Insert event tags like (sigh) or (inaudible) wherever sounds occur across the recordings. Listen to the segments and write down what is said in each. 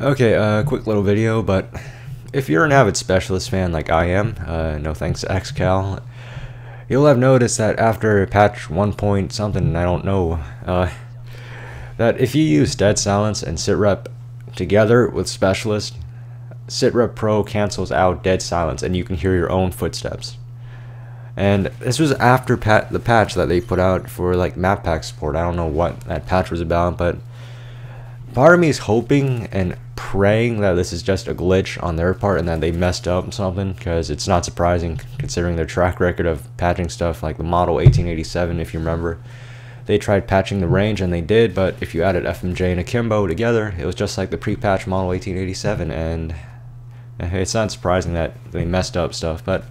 Okay, uh, quick little video, but if you're an avid specialist fan like I am, uh, no thanks XCal, you'll have noticed that after patch 1 point something, I don't know, uh, that if you use Dead Silence and Sitrep together with Specialist, Sitrep Pro cancels out Dead Silence and you can hear your own footsteps. And this was after pat the patch that they put out for like map pack support. I don't know what that patch was about, but part of me is hoping and praying that this is just a glitch on their part and that they messed up something because it's not surprising considering their track record of patching stuff like the model 1887 if you remember. They tried patching the range and they did but if you added FMJ and Akimbo together it was just like the pre-patch model 1887 and eh, it's not surprising that they messed up stuff but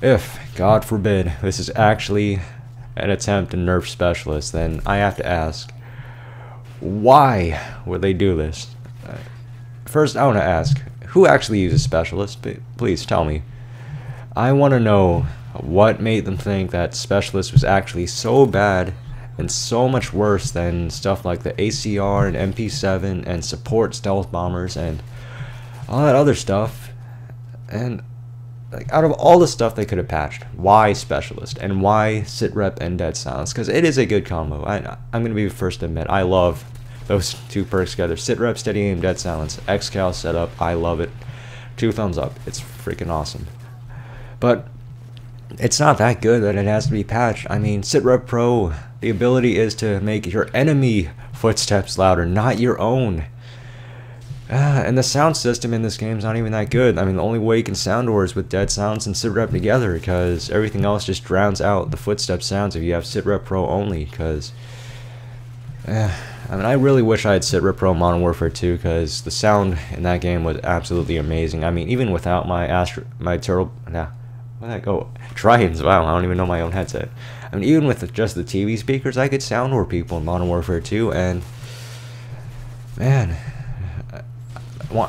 if god forbid this is actually an attempt to nerf specialists then I have to ask why would they do this First, I want to ask, who actually uses Specialist? Please tell me. I want to know what made them think that Specialist was actually so bad and so much worse than stuff like the ACR and MP7 and support stealth bombers and all that other stuff. And like out of all the stuff they could have patched, why Specialist and why Sitrep and Dead Silence? Because it is a good combo. I, I'm going to be the first to admit I love those two perks together. Sitrep, steady aim, dead silence. Xcal setup, I love it. Two thumbs up. It's freaking awesome. But it's not that good that it has to be patched. I mean, Sitrep Pro, the ability is to make your enemy footsteps louder, not your own. Uh, and the sound system in this game is not even that good. I mean, the only way you can sound or is with Dead Silence and Sitrep together, because everything else just drowns out the footstep sounds if you have Sitrep Pro only, because... Uh, I mean, I really wish I had Sitrep Pro Modern Warfare 2 because the sound in that game was absolutely amazing. I mean, even without my Astro, my Turtle, nah, where did that go? (laughs) Trittons, wow, I don't even know my own headset. I mean, even with just the TV speakers, I could sound war people in Modern Warfare 2, and man,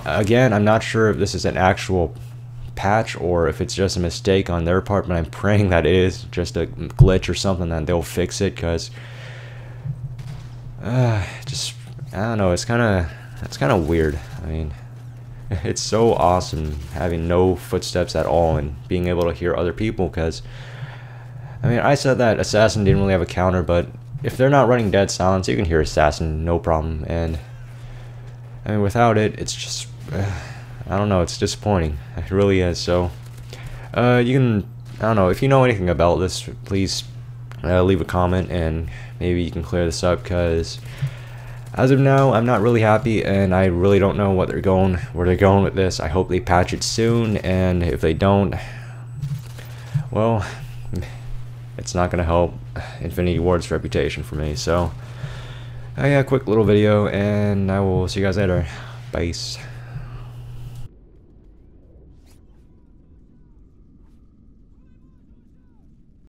again, I'm not sure if this is an actual patch or if it's just a mistake on their part, but I'm (laughs) praying that it is just a glitch or something that they'll fix it because uh, (sighs) just I don't know. It's kind of it's kind of weird. I mean, (laughs) it's so awesome having no footsteps at all and being able to hear other people. Because I mean, I said that assassin didn't really have a counter, but if they're not running dead silence, you can hear assassin no problem. And I mean, without it, it's just uh, (sighs) I don't know. It's disappointing. It really is. So uh, you can I don't know if you know anything about this, please uh, leave a comment and maybe you can clear this up because as of now I'm not really happy and I really don't know what they're going where they're going with this. I hope they patch it soon and if they don't well it's not gonna help Infinity Ward's reputation for me. So uh, yeah quick little video and I will see you guys later. Bye